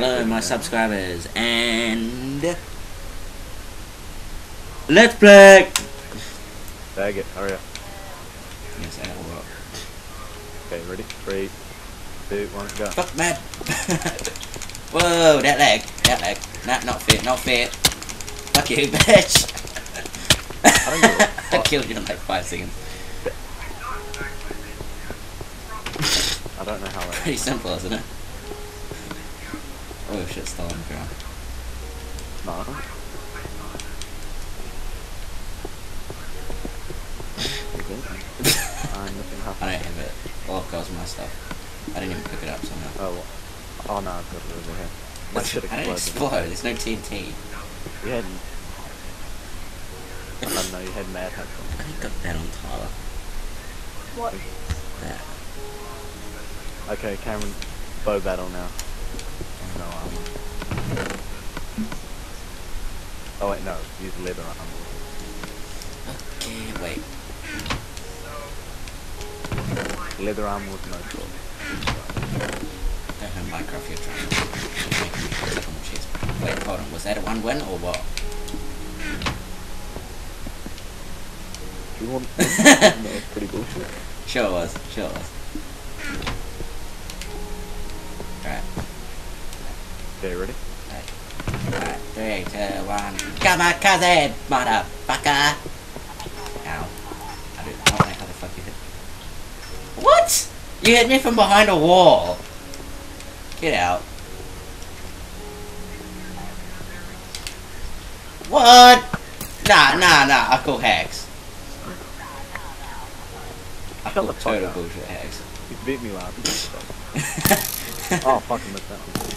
Hello, my subscribers, and let's play. Bag it. Hurry up. Yes, that will. Okay, ready? Three, two, one, go. Fuck man. Whoa, that leg, that leg. Not, not fit, not fit. Fuck you, bitch. I don't I killed you in like five seconds. I don't know how. Pretty simple, isn't it? Oh shit, still on the ground. No. You good? Uh, nothing I happened. don't have it. All of course, my stuff. I didn't even pick it up somehow. Oh, what? Oh no, I've got it over here. My shit I didn't exploded. explode. There's no TNT. You had. I don't know, you had mad hats on. I got that on Tyler. What? That. Okay, Cameron, bow battle now. Oh wait, no, use leather armor. Okay, wait. Leather armor with no sword. Go home, Minecraft, you're trying to make me click on the chest. Wait, hold on. Was that a one win or what? Do you want? no, it's pretty bullshit. Sure was. Sure was. Okay, ready? Alright. Three, two, one. Come on, cousin! Motherfucker! Ow. I don't, I don't know how the fuck you hit. What? You hit me from behind a wall. Get out. What? Nah, nah, nah. I call hacks. I Shut call the fuck total up. bullshit hacks. You beat me last time. oh, fucking with that one.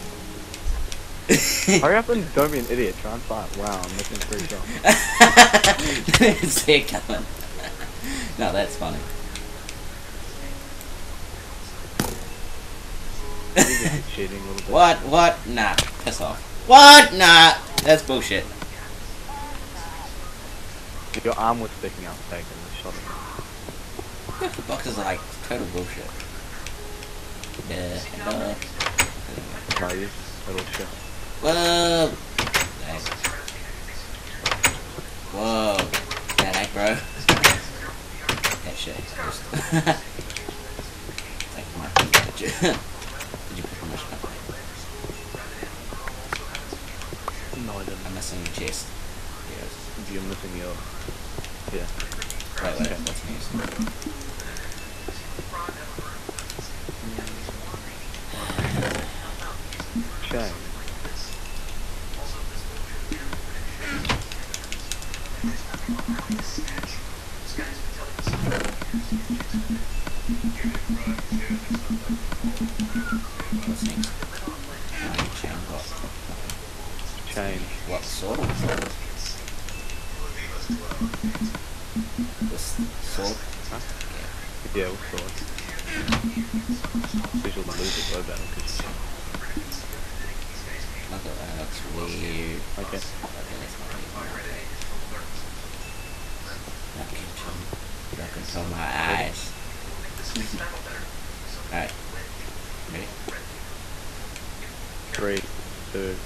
Hurry up and don't be an idiot. Try and fight. Wow, I'm looking pretty shots. Didn't see it coming. no, that's funny. Cheating a little bit. What? What? Nah. Piss off. What? Nah. That's bullshit. Your arm was sticking out, taking the shot. at The boxes are like total bullshit. Yeah. Uh, me. No, you little shit. Whoa. Lag. Whoa. That lag, bro. that shit exposed. Take my did you, did you put my shot? No, I didn't. I'm missing your chest. Yes. You're missing your. Yeah. Wait, wait, Okay. what's news? Shame. What's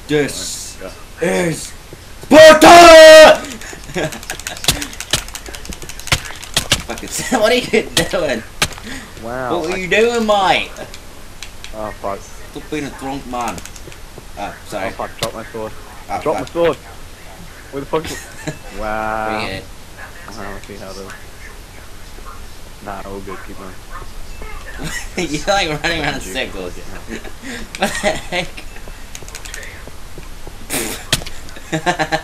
This one, is Sparta! Fucking, what are you doing? Wow. What were I- you doing, mate? Oh fuck. Stop being a drunk man. Oh, sorry. Oh sorry. fuck, drop my sword. Oh, Drop my sword! Where the fuck is it? Wow. Free hit. Uh-huh, see how it is. Nah, all good, keep going. You're like running around in Juke. circles. Yeah. what the heck?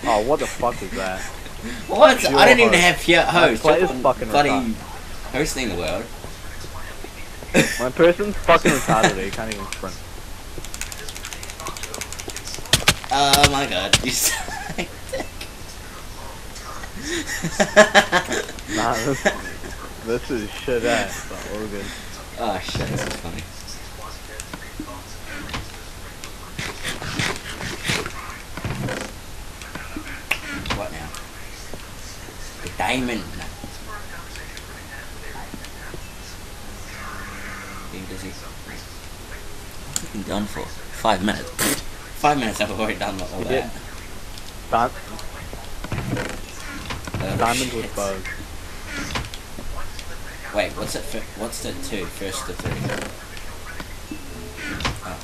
Oh, what the fuck is that? what? Pure I don't even host. have pure host. You're is fucking bloody retarded. hosting the world. My person's fucking retarded, he can't even sprint. Oh my god, you sound like dick. Nah, this, this is shit ass, but all good. oh shit, this is funny. What now? The diamond. Being busy. What's it been done for? Five minutes. Five minutes we've already done all that. Di- Oh, diamonds with shit. bows. Wait, what's it? What's the two? First the three. Oh.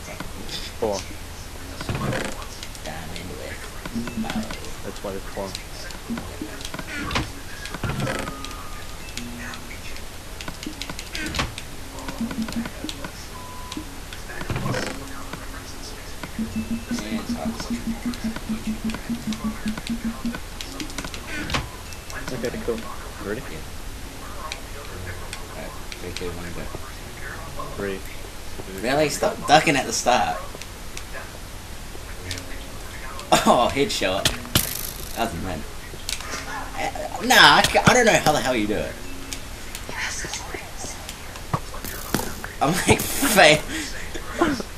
Four. Diamond with bow. That's what it's for. Cool. Ready? Alright, three, two, one, go. Three. Really? Stop ducking at the start. Oh, headshot. That was meant. Uh, Nah, I, I don't know how the hell you do it. I'm like, fa-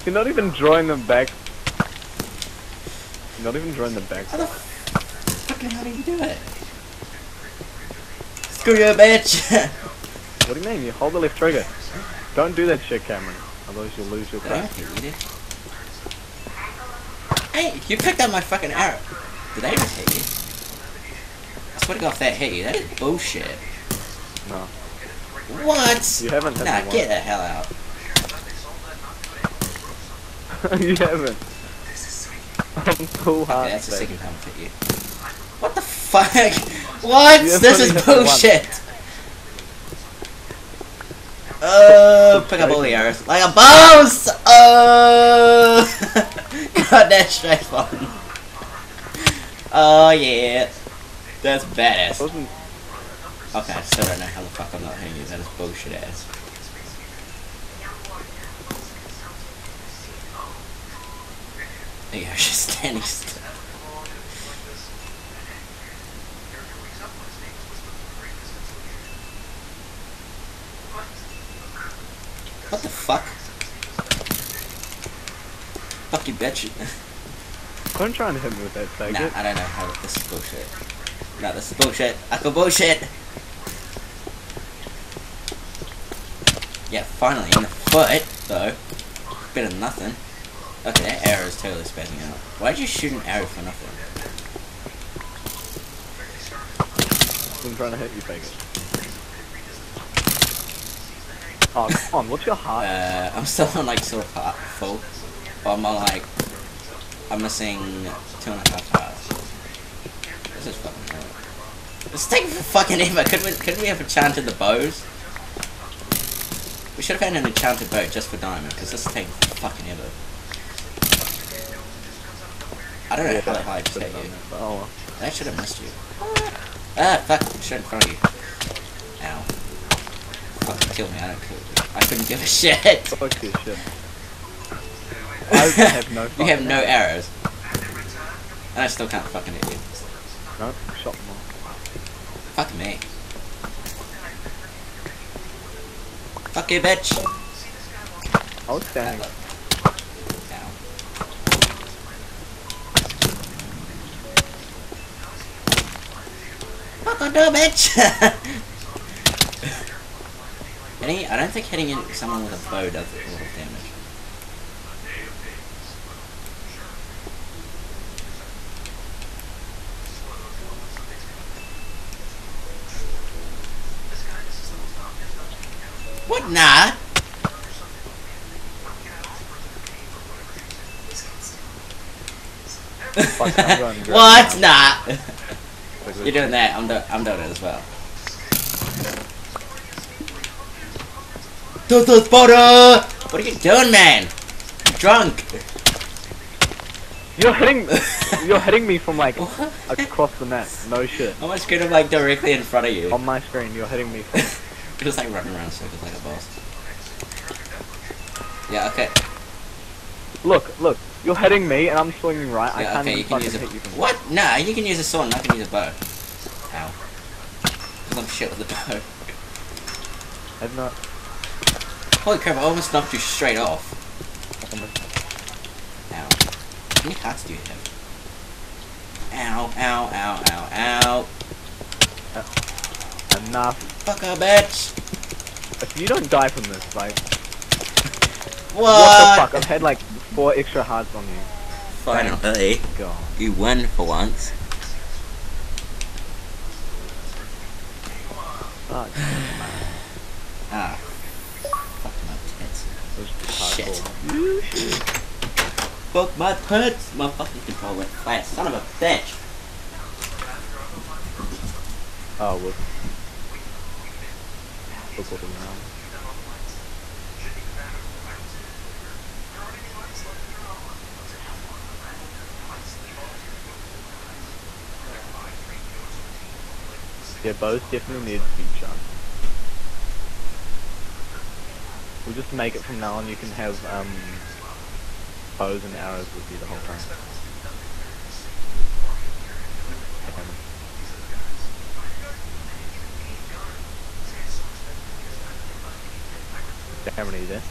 You're not even drawing them back. You're not even drawing them back. how the fucking hell do you do it? Screw you, bitch! What do you mean? You hold the left trigger. Don't do that shit, Cameron. Otherwise you'll lose your crap. hit you, dude? Hey, you picked up my fucking arrow. Did I even hit you? I swear to God, if that hit you, that is bullshit. No. What? You haven't hit Nah, get the hell out. you haven't. I'm so hard. Okay, that's the second time I've hit you. What the fuck? What? This is hit me once. bullshit. Oh, pick up all the arrows. Like a boss! Oh! God, that's straight fun. Oh, yeah. That's badass. Okay, I still don't know how the fuck I'm not hitting you. That is bullshit ass. Go, just standing still. What the fuck? Fuck you, bitch. Don't try and hit me with that faggot. Nah, I don't know how this is bullshit. No, this is bullshit. I call bullshit. Yeah, finally in the foot though. Better than nothing. Okay, that arrow is totally spazzing out. Why'd you shoot an arrow for nothing? I'm trying to hit you, faggot. Oh, come on, what's your heart? Uh, I'm still on like sort of half full, but I'm on like I'm missing two and a half hearts. This is fucking hard. It's taking for fucking ever. Couldn't we, couldn't we have enchanted the bows? We should have had an enchanted bow just for diamond, because this is taking fucking ever. I don't know Yeah, how the I hell just hit you. that, Oh. I should have missed you. Ah, fuck, straight in front of you. Kill me, I don't care. I couldn't give a shit. Fuck this shit. I have no You have no arrows. And I still can't fucking hit you. No, shot them. Fuck me. Fuck you, bitch. I was standing. Fuck on door, bitch! Hitting, I don't think hitting in- someone with a bow does a lot of damage. What? Nah. Fuck, I'm going direct what? Nah. You're doing that. I'm do I'm doing it as well. Toto Spotter! What are you doing, man? You drunk. You're hitting. You're hitting me from like What? across the net. No shit. I'm on screen, I'm like directly in front of you. On my screen, you're hitting me. From, Just like running around in circles like a boss. Yeah, okay. look, look. You're hitting me, and I'm swinging right. I Yeah, can't okay, you can fucking use a. you from What? Nah, you can use a sword and I can use a bow. Ow. Because I'm shit with the bow. I've not. Holy crap, I almost knocked you straight off. Ow. How many hearts do you have? Ow, ow, ow, ow, ow. Enough. Fuck a bitch. If you don't die from this, like, What? what the fuck? I've had like four extra hearts on you. Finally, God. you won for once. Fuck. Ah. Fuck my tits. This is Shit. Mm-hmm. Fuck my tits! My fucking controller went flat. Son of a bitch! Oh, whoops. Look what around. Yeah, both definitely need to be chunked. We'll just make it from now on. You can have um, bows and arrows with you the whole time. Cameron, are there?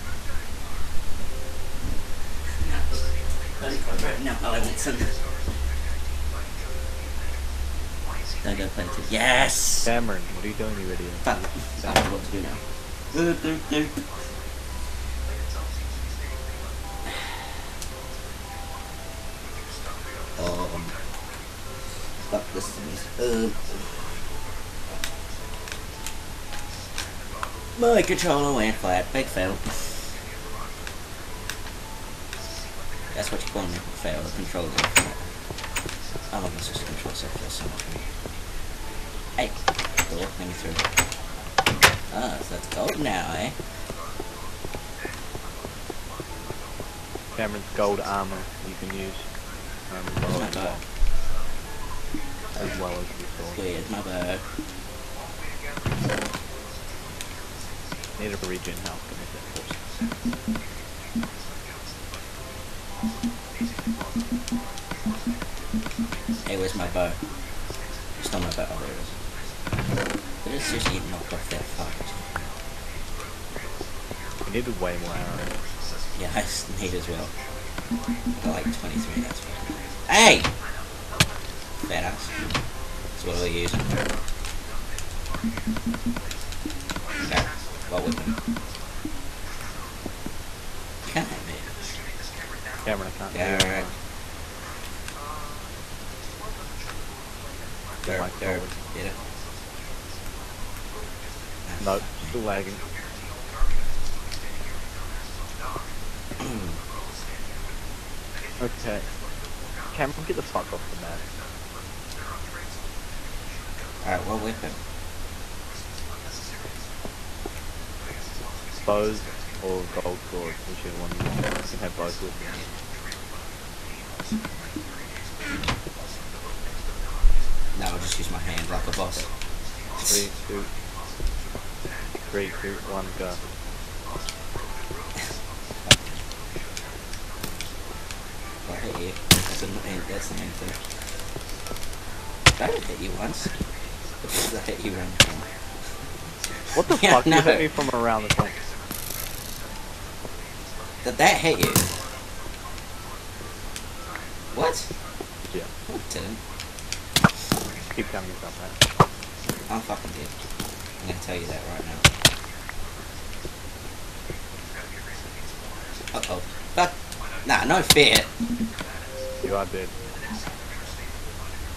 No, I won't send it. Don't go play it. Yes! Cameron, what are you doing, you idiot? Fuck. I don't know what to do now. Fuck this thing. Um. My controller went flat. Big fail. That's what you call me. Fail. The controller went flat. I love my control set feels so much better. Hey, door, let me through. Ah, so that's gold now, eh? Cameron's gold armor you can use. Um, Where's lower my bow? As well as your sword. Where's my bow? Need a regen health to make that force. Hey, where's my bow? You stole my bow. Oh, there it is. Did it seriously get knocked off that fast? We needed way more arrows. Yeah, I need as well. I got like 23, that's fine. Hey! Fat ass. That's what we're using. Okay, what weapon? God, man. Cameron, I can't hear Garrett. you. Go, like get it. Nope, still lagging. Okay. Cameron, get the fuck off the map. Alright, what weapon? Bows or gold sword, whichever one you want. You can have both with you. No, I'll just use my hand like a boss. Three, two, three, two, one, go. I hit you. That's the main, that's the main thing. I hit you once. I hit you. What the Yeah, fuck? You no. hit me from around the corner. Did that hit you? What? Yeah. No, didn't. Keep telling yourself that. I'm fucking dead. I'm gonna tell you that right now. Uh oh. Fuck. Nah, no fear. You are dead.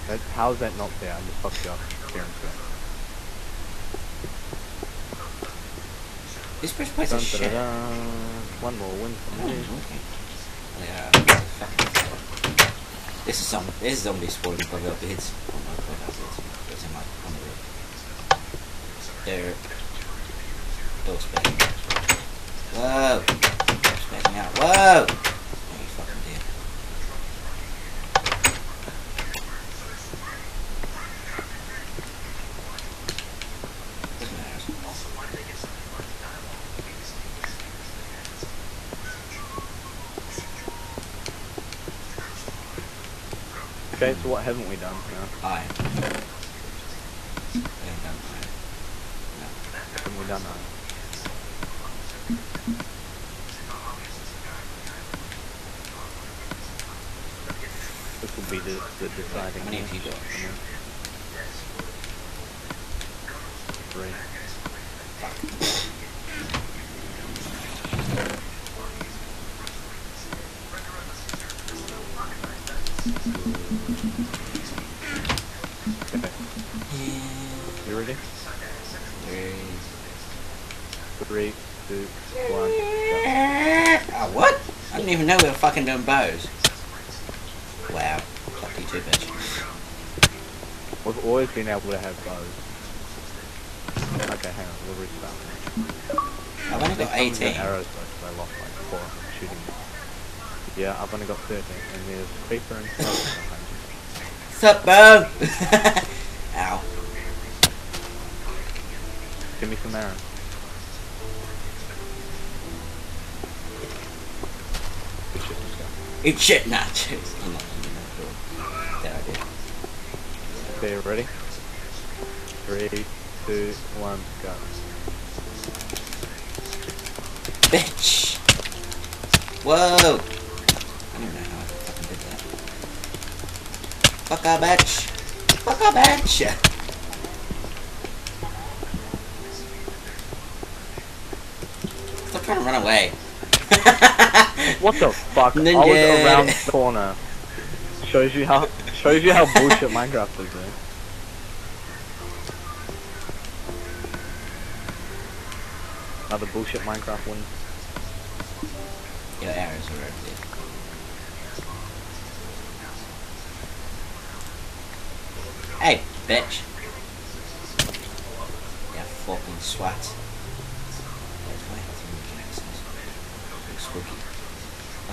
That, how is that not fair? I just fucked you up. Cameron's go. This first place Dun, is shit. da, da. One more win Oh, for me. Oh, okay. Yeah, This is some this is zombie spawning above our beds. Oh my god, that's it. It's in my on the roof. There. Door spacking. Whoa! Door spacking out. Whoa! Oh, you fucking dead. Doesn't matter. Okay, so what haven't we done now? I. Haven't done iron. No. Haven't we done that? This will be the, the deciding. How many one. have you got? You ready? Three. Three, two, one, go. Ah, what? I didn't even know we were fucking doing bows. Wow. Fuck you too, bitch. We've always been able to have bows. Okay, hang on, we'll restart. I've only got Some of the 18. arrows though, I lost like four shooting. Yeah, I've only got 13, and there's creeper and stuff behind you. Sup, bro? Ow. Give me some arrows. Good shit, let's. Eat shit nachos. I'm not eating that cool. There I did. Okay, ready? Three, two, one, go. Bitch! Whoa! I don't even know how I fucking did that. Fuck a bitch! Fuck a bitch! Stop trying to run away. What the fuck? I was around the corner. Shows you how shows you how bullshit Minecraft is, man. Another bullshit Minecraft win. Your arrows are there. Hey, bitch. Yeah, fucking swat. Where's my health and access? Spooky.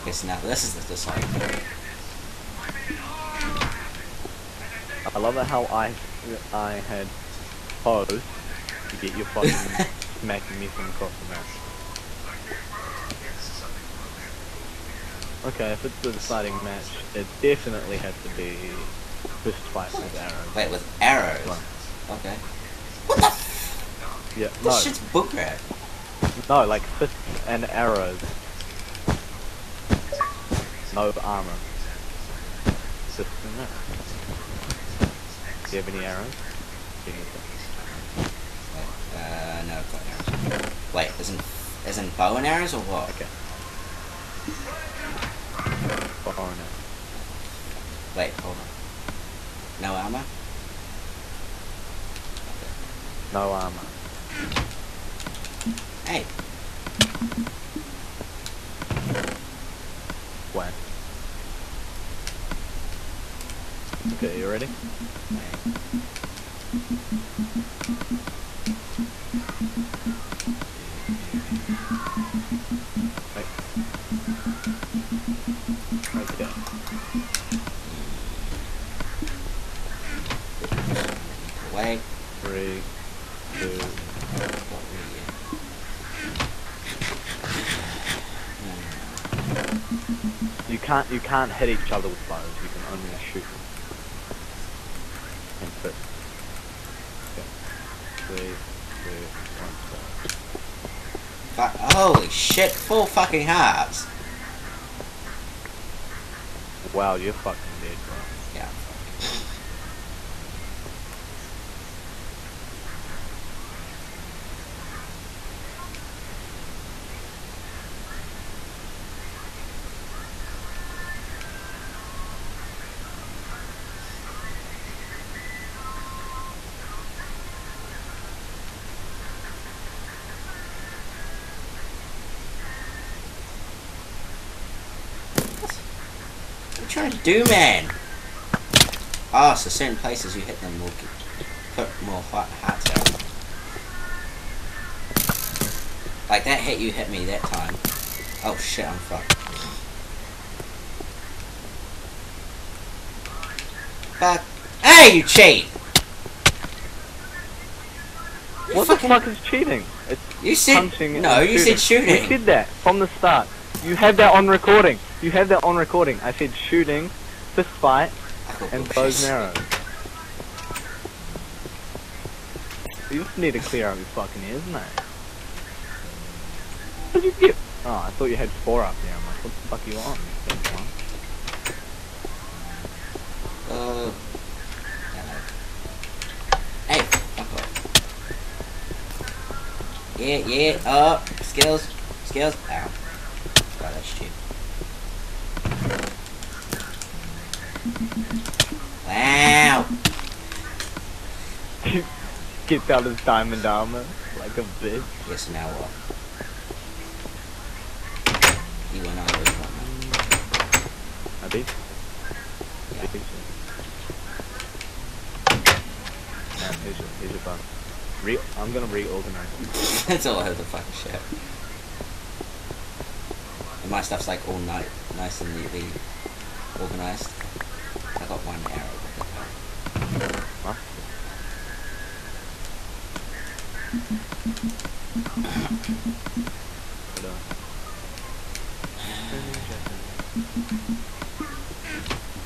Okay, so now this is the, the side. I love it how I I had posed to get your fucking smacking me from across the map. Okay, if it's the deciding match, it definitely has to be fist fight with arrows. Wait, with arrows? Right. Okay. What the f- Yeah, This no, shit's book rat. no, like fists and arrows. No armor. Arrows. Do you have any arrows? Give me some. Uh, no, I've got arrows. Wait, isn't, isn't bow and arrows or what? Okay. Bow and arrow. Wait, hold on. No armor? No armor. No. You can't you can't hit each other with bows. You can only shoot and fit. Okay. Three, two, one, go. Fuck, holy shit, full fucking hearts. Wow, you're fucking dead, bro. Yeah. What are you trying to do, man? Oh, so certain places you hit them will put more hot hearts out. Like that hit you hit me that time. Oh shit, I'm fucked. Fuck. Hey, you cheat! You What fucking- the fuck is cheating? It's You said punching. no. You said shooting. You said that from the start. You have that on recording. You have that on recording. I said shooting, fist fight, and bows and arrows. You just need to clear out your fucking ears, mate. What did you get? Oh, I thought you had four up there. I'm like, what the fuck are you on? Uh. Yeah, yeah, up. Skills, skills. Ow. God, that's cheap. Wow. Gets out his diamond armor like a bitch. Yes, now what? You and I lose one. I beat. Yeah. I you. Now, here's your, here's your bun. Re I'm gonna reorganize. That's all over the fucking shit. And my stuff's like all night, nice and neatly organized. I got one arrow. What the hell? Huh? But, uh,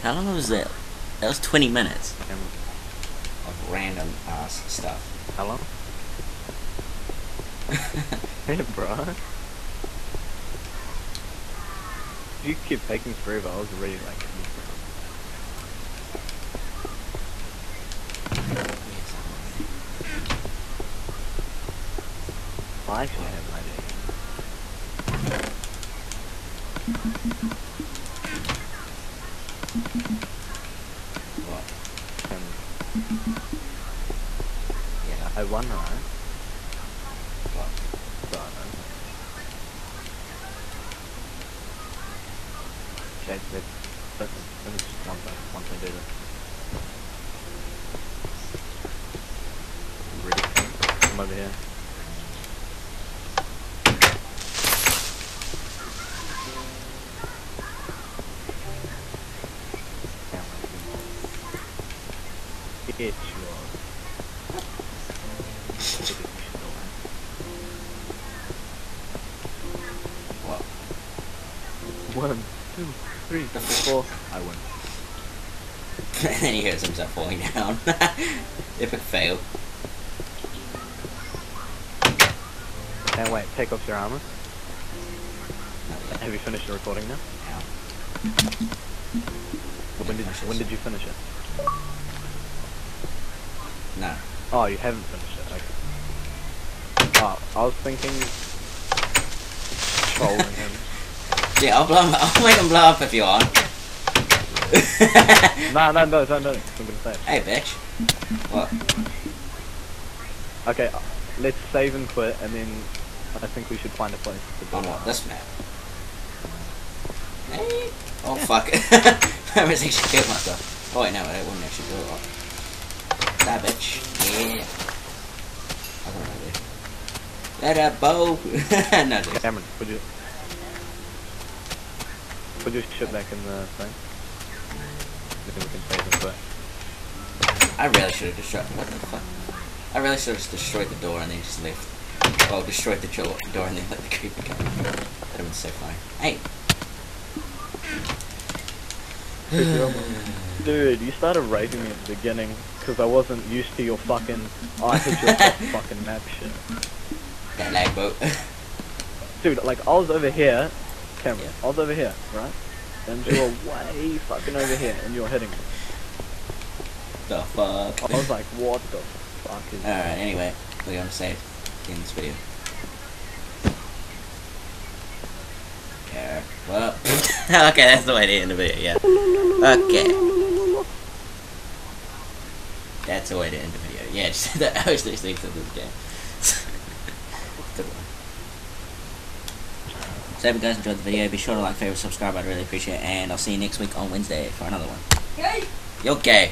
How long was that? That was 20 minutes of random ass stuff. How long? Hey, bro. You keep taking forever. I was already like. I have an idea. What? Um, Yeah. I won, right? What? So, I don't know. Okay, let, let, let me just once I, once I do this. You Ready? Come over here. Cameron. It's yours. What? One, two, three, four. I win. and then he hears himself falling down. Epic fail. And wait, take off your armor. Have you finished the recording now? Ow. When did when did you finish it? No. Oh, you haven't finished Oh, I was thinking trolling him. Yeah, I'll blow him, I'll make him blow up if you want. no, no, no, no, no. I'm gonna say. it. Hey, bitch. What? Okay, uh, let's save and quit, and then I think we should find a place to do On what? This map? Hey. Oh, fuck. I was actually killed myself. Oh, wait, no, I wouldn't actually do it. That bitch. Yeah. I don't know, dude. Let her bow. no. Cameron, put your put your shit back in the thing. Then we can save quit. I really should have destroyed. What the fuck? I really should have just destroyed the door and then just left. Well, destroyed the door and then let the creeper come. That'd have been so funny. Hey. Dude, you started rating me at the beginning because I wasn't used to your fucking. Oh, I hit your fucking map shit. That lag boat. Dude, like I was over here, Cameron. Yeah. I was over here, right? And you were way fucking over here, and you were hitting me. the fuck? I was like, what the fuck is? Alright, anyway, we're gonna save in this video. Yeah. Well, okay, that's the way to end the video, yeah. Okay. That's the way to end the video. Yeah, just the host these things of this game. Good one. So if you guys enjoyed the video, be sure to like, favorite, subscribe, I'd really appreciate it, and I'll see you next week on Wednesday for another one. Hey, You're gay.